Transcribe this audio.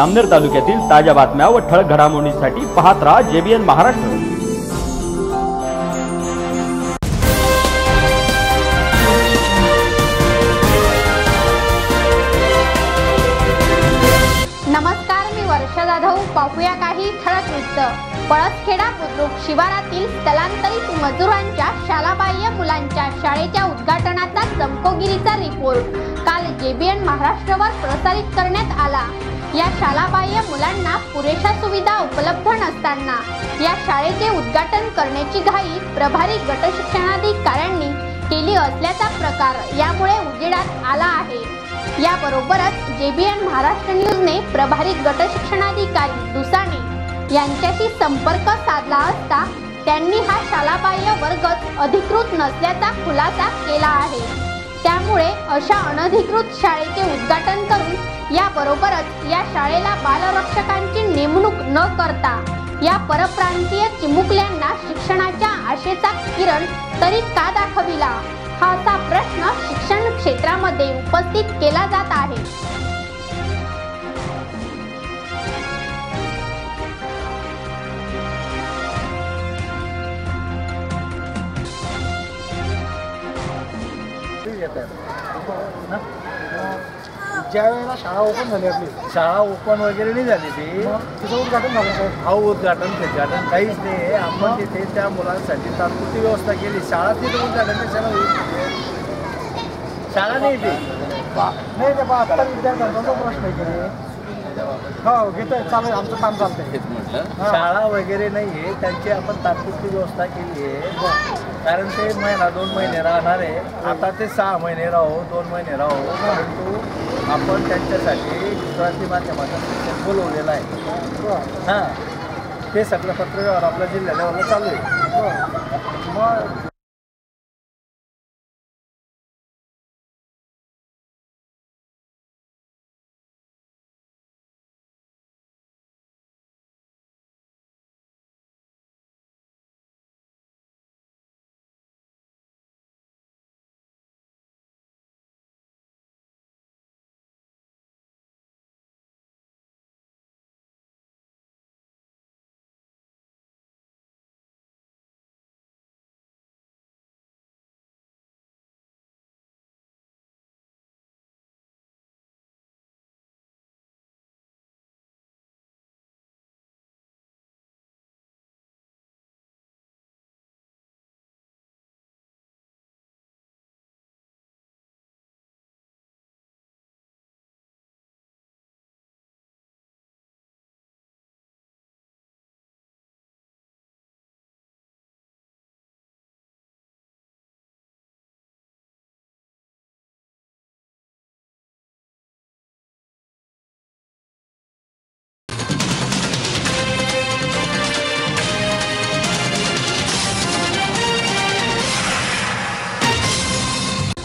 अमनेर तालुक्यातील ताज्या बातम्या व ठळक घडामोडींसाठी पाहत राहा जेबीएन महाराष्ट्र. नमस्कार मी वर्षा जाधव. पाहूया काही ठळक वृत्त. पळसखेडा बुद्रुक शिवारातील स्थलांतरित मजुरांच्या शालाबाह्य मुलांच्या शाळेच्या उद्घाटनाचा चमकोगिरीचा रिपोर्ट काल जेबीएन महाराष्ट्रावर प्रसारित करण्यात आला. या शालाबाह्य मुलांना पुरेशा सुविधा उपलब्ध नसताना या शाळेचे उद्घाटन करण्याची घाई प्रभारी गटशिक्षणाधिकाऱ्यांनी केली असल्याचा प्रकार यामुळे उजेडात आला आहे. याबरोबरच जे बी एन महाराष्ट्र न्यूजने प्रभारी गटशिक्षणाधिकारी दुसाने यांच्याशी संपर्क साधला असता त्यांनी हा शालाबाह्य वर्गच अधिकृत नसल्याचा खुलासा केला आहे. त्यामुळे अशा अनधिकृत शाळेचे उद्घाटन करून याबरोबरच या शाळेला बालरक्षकांची नेमणूक न करता या परप्रांतीय चिमुकल्यांना शिक्षणाच्या आशेचा किरण तरी का दाखविला? हा असा प्रश्न शिक्षण क्षेत्रामध्ये उपस्थित केला जात आहे. ज्या वेळेला शाळा ओपन झाली आपली शाळा ओपन वगैरे नाही झाली ती तिचं उद्घाटन झालं साहेब हा उद्घाटन फिद्घाटन काहीच नाही आपण तिथे त्या मुलांसाठी तात्पुरती व्यवस्था केली. शाळा तिथे उद्घाटन कशाला होईल? शाळा नाही ती. बा- नाही ते बा आता विद्यार्थ्यांचा जो प्रश्न आहे हो घेतोय. चालू आहे, आमचं काम चालतंय. शाळा वगैरे नाही आहे. त्यांची आपण तात्पुरती व्यवस्था केली आहे. कारण ते महिना दोन महिने राहणार आहे. आता ते सहा महिने राहू दोन महिने राहू. परंतु आपण त्यांच्यासाठी गुजराती माध्यमातून शिक्षण बोलवलेलं आहे. हां. ते सगळं पत्रव्यवहार आपल्या जिल्ह्या लेवलला चालू आहे. मग